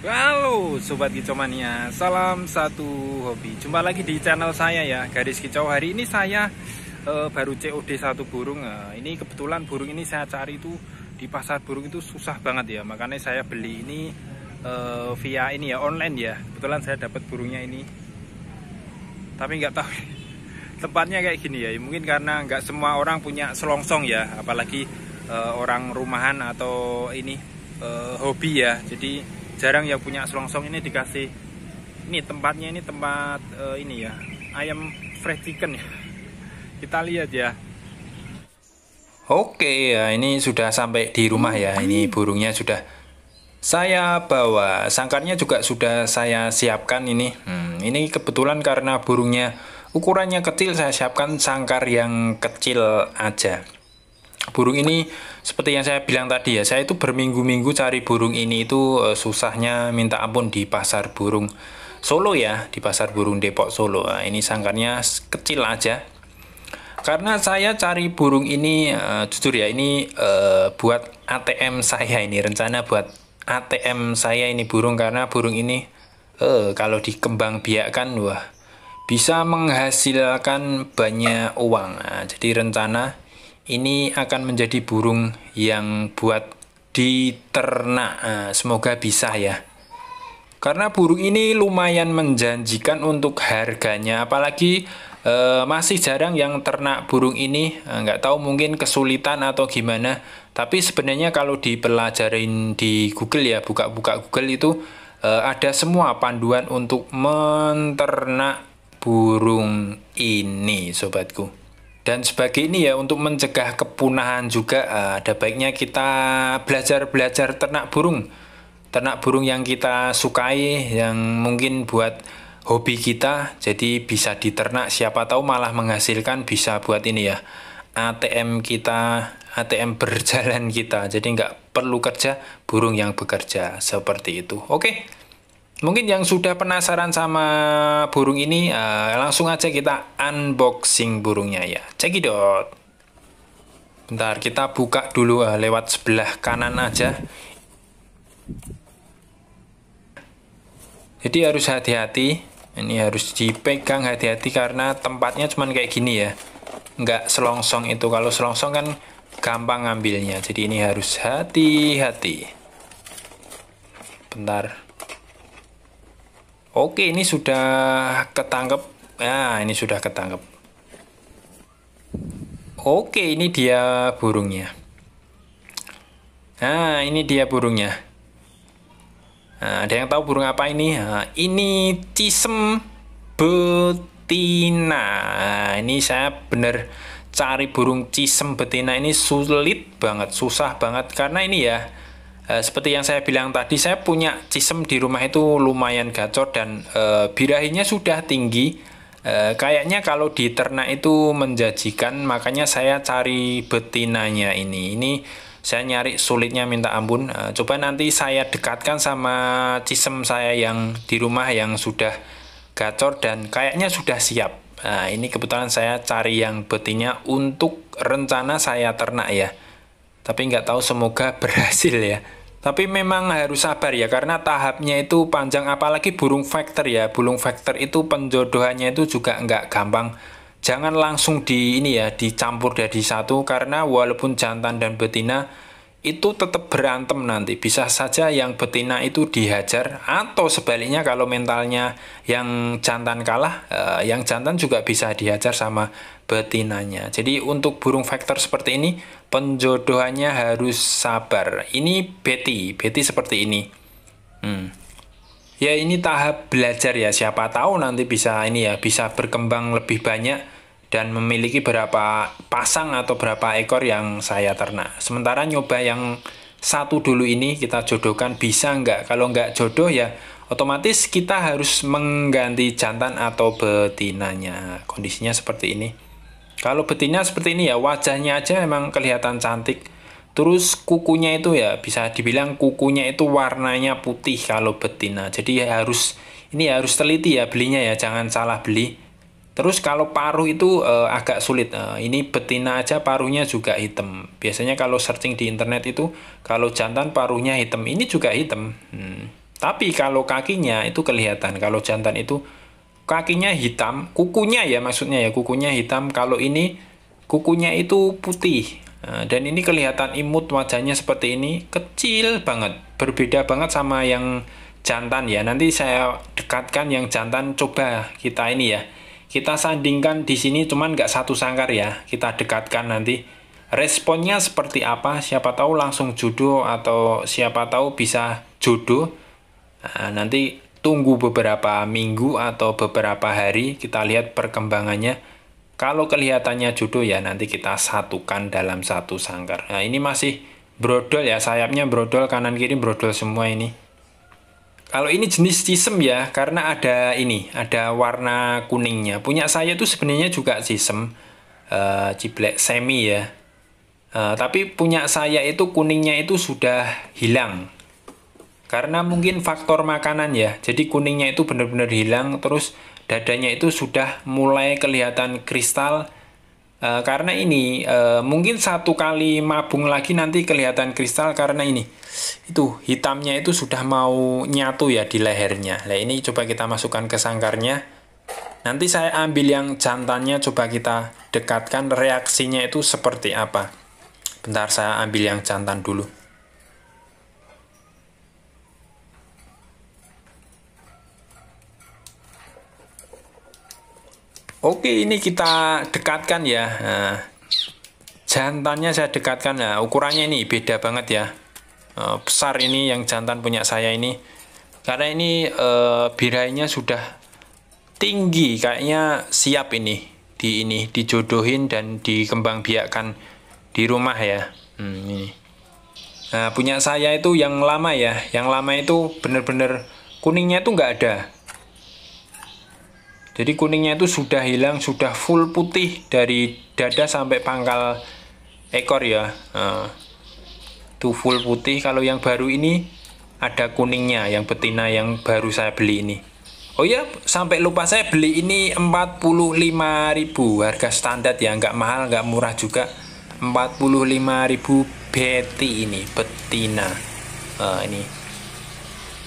Halo Sobat Kicomania, salam satu hobi. Jumpa lagi di channel saya ya, Garis Kicau. Hari ini saya uh, baru COD satu burung. Uh, Ini kebetulan burung ini saya cari itu di pasar burung itu susah banget ya. Makanya saya beli ini uh, via ini ya, online ya. Kebetulan saya dapat burungnya ini. Tapi nggak tahu tempatnya kayak gini ya. Mungkin karena nggak semua orang punya selongsong ya. Apalagi uh, orang rumahan atau ini uh, hobi ya. Jadi jarang yang punya selongsong ini dikasih ini tempatnya ini tempat uh, ini ya ayam fresh chicken ya. Kita lihat ya. Oke ya ini sudah sampai di rumah ya. Ini burungnya sudah saya bawa. Sangkarnya juga sudah saya siapkan ini. Hmm, ini kebetulan karena burungnya ukurannya kecil saya siapkan sangkar yang kecil aja burung ini seperti yang saya bilang tadi ya saya itu berminggu-minggu cari burung ini itu uh, susahnya minta ampun di pasar burung Solo ya di pasar burung Depok Solo. Nah, ini sangkarnya kecil aja. Karena saya cari burung ini uh, jujur ya ini uh, buat ATM saya ini rencana buat ATM saya ini burung karena burung ini uh, kalau dikembang biakkan wah bisa menghasilkan banyak uang. Nah, jadi rencana ini akan menjadi burung yang buat diternak. Nah, semoga bisa ya. Karena burung ini lumayan menjanjikan untuk harganya, apalagi e, masih jarang yang ternak burung ini. Eh, nggak tahu mungkin kesulitan atau gimana. Tapi sebenarnya kalau dipelajarin di Google ya, buka-buka Google itu e, ada semua panduan untuk menternak burung ini, sobatku. Dan sebagai ini ya untuk mencegah kepunahan juga uh, ada baiknya kita belajar-belajar ternak burung. Ternak burung yang kita sukai yang mungkin buat hobi kita jadi bisa diternak siapa tahu malah menghasilkan bisa buat ini ya ATM kita ATM berjalan kita jadi nggak perlu kerja burung yang bekerja seperti itu oke okay. Mungkin yang sudah penasaran sama burung ini, uh, langsung aja kita unboxing burungnya ya. Cekidot. Bentar, kita buka dulu uh, lewat sebelah kanan aja. Jadi harus hati-hati. Ini harus dipegang hati-hati karena tempatnya cuma kayak gini ya. Nggak selongsong itu. Kalau selongsong kan gampang ngambilnya. Jadi ini harus hati-hati. Bentar. Oke, ini sudah ketangkep. Ya, ini sudah ketangkep. Oke, ini dia burungnya. Nah, ini dia burungnya. Nah, ada yang tahu burung apa ini? Nah, ini cisem betina. Nah, ini saya benar cari burung cisem betina ini sulit banget, susah banget karena ini ya Eh, seperti yang saya bilang tadi, saya punya cisem di rumah itu lumayan gacor dan e, birahinya sudah tinggi. E, kayaknya kalau di ternak itu menjanjikan, makanya saya cari betinanya ini. Ini saya nyari sulitnya minta ampun. E, coba nanti saya dekatkan sama cisem saya yang di rumah yang sudah gacor dan kayaknya sudah siap. Nah, ini kebetulan saya cari yang betinnya untuk rencana saya ternak ya. Tapi nggak tahu semoga berhasil ya. Tapi memang harus sabar ya karena tahapnya itu panjang apalagi burung factor ya. Burung factor itu penjodohannya itu juga nggak gampang. Jangan langsung di ini ya dicampur dari satu karena walaupun jantan dan betina itu tetap berantem nanti. Bisa saja yang betina itu dihajar atau sebaliknya kalau mentalnya yang jantan kalah, eh, yang jantan juga bisa dihajar sama betinanya. Jadi untuk burung vektor seperti ini penjodohannya harus sabar. Ini Betty, Betty seperti ini. Hmm. Ya ini tahap belajar ya. Siapa tahu nanti bisa ini ya bisa berkembang lebih banyak dan memiliki berapa pasang atau berapa ekor yang saya ternak. Sementara nyoba yang satu dulu ini kita jodohkan bisa nggak? Kalau nggak jodoh ya otomatis kita harus mengganti jantan atau betinanya. Kondisinya seperti ini. Kalau betina seperti ini ya wajahnya aja memang kelihatan cantik. Terus kukunya itu ya bisa dibilang kukunya itu warnanya putih kalau betina. Jadi harus ini harus teliti ya belinya ya jangan salah beli. Terus kalau paruh itu uh, agak sulit. Uh, ini betina aja paruhnya juga hitam. Biasanya kalau searching di internet itu kalau jantan paruhnya hitam, ini juga hitam. Hmm. Tapi kalau kakinya itu kelihatan. Kalau jantan itu kakinya hitam, kukunya ya maksudnya ya kukunya hitam. Kalau ini kukunya itu putih. Nah, dan ini kelihatan imut wajahnya seperti ini, kecil banget. Berbeda banget sama yang jantan ya. Nanti saya dekatkan yang jantan coba kita ini ya. Kita sandingkan di sini cuman nggak satu sangkar ya. Kita dekatkan nanti responnya seperti apa. Siapa tahu langsung jodoh atau siapa tahu bisa jodoh Nah, nanti tunggu beberapa minggu atau beberapa hari kita lihat perkembangannya. Kalau kelihatannya jodoh ya nanti kita satukan dalam satu sangkar. Nah ini masih brodol ya sayapnya brodol kanan kiri brodol semua ini. Kalau ini jenis cisem ya karena ada ini ada warna kuningnya. Punya saya tuh sebenarnya juga cisem uh, ciblek semi ya. Uh, tapi punya saya itu kuningnya itu sudah hilang karena mungkin faktor makanan ya jadi kuningnya itu benar-benar hilang terus dadanya itu sudah mulai kelihatan kristal e, karena ini e, mungkin satu kali mabung lagi nanti kelihatan kristal karena ini. Itu hitamnya itu sudah mau nyatu ya di lehernya. Nah ini coba kita masukkan ke sangkarnya. Nanti saya ambil yang jantannya coba kita dekatkan reaksinya itu seperti apa. Bentar saya ambil yang jantan dulu Oke, ini kita dekatkan ya. Nah, jantannya saya dekatkan. Nah, ukurannya ini beda banget ya. Uh, besar ini yang jantan punya saya ini. Karena ini uh, birainya sudah tinggi, kayaknya siap ini di ini dijodohin dan dikembang biakan di rumah ya. Hmm, ini. Nah, punya saya itu yang lama ya. Yang lama itu benar-benar kuningnya itu nggak ada jadi kuningnya itu sudah hilang, sudah full putih dari dada sampai pangkal ekor ya. Nah, full putih. Kalau yang baru ini ada kuningnya, yang betina yang baru saya beli ini. Oh ya, sampai lupa saya beli ini 45.000 harga standar ya, nggak mahal, nggak murah juga. 45.000 beti ini betina. Nah, ini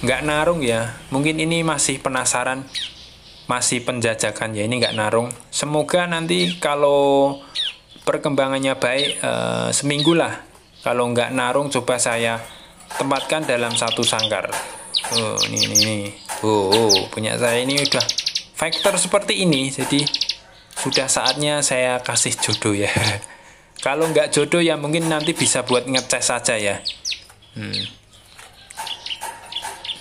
nggak narung ya. Mungkin ini masih penasaran masih penjajakan ya ini nggak narung. Semoga nanti kalau perkembangannya baik e, seminggu lah. Kalau nggak narung coba saya tempatkan dalam satu sangkar. Oh ini ini, ini. Oh, oh punya saya ini udah factor seperti ini. Jadi sudah saatnya saya kasih jodoh ya. Kalau nggak jodoh ya mungkin nanti bisa buat ngecas saja ya. Hmm.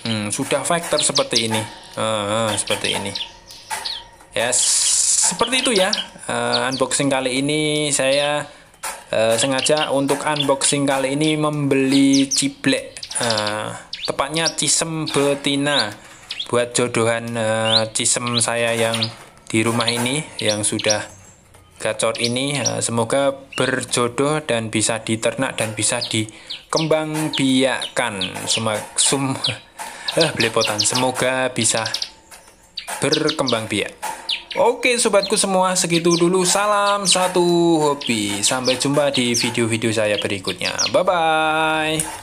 Hmm, sudah factor seperti ini. Uh, seperti ini ya seperti itu ya. Uh, unboxing kali ini saya uh, sengaja untuk unboxing kali ini membeli ciblek uh, tepatnya cisem betina. Buat jodohan uh, cisem saya yang di rumah ini yang sudah gacor ini uh, semoga berjodoh dan bisa diternak dan bisa dikembang biakan sum eh belepotan. Semoga bisa berkembang biak Oke sobatku semua segitu dulu. Salam satu hobi. Sampai jumpa di video-video saya berikutnya. Bye bye